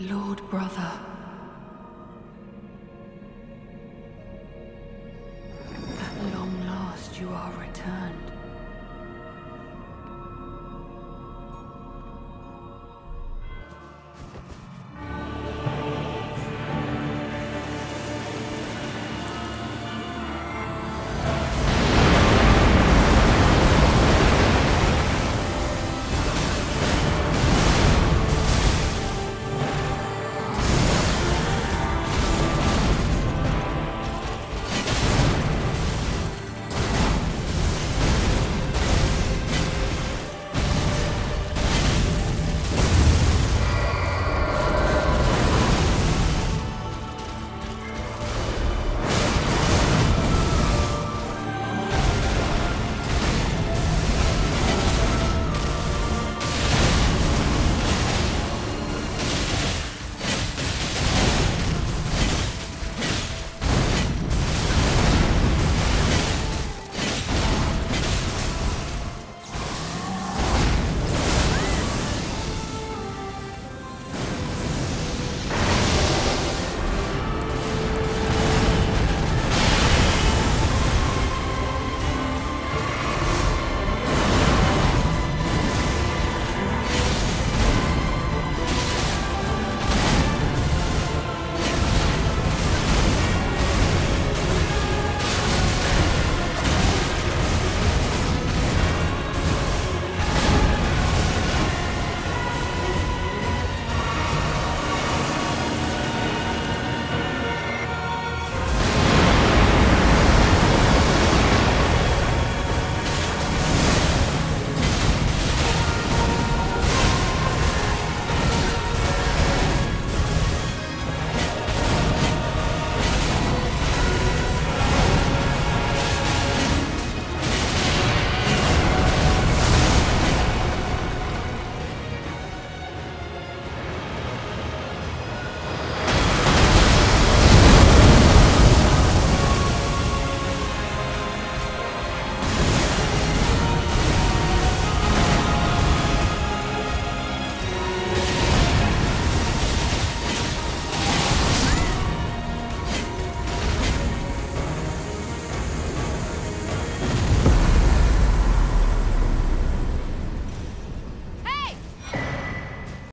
Lord Brother.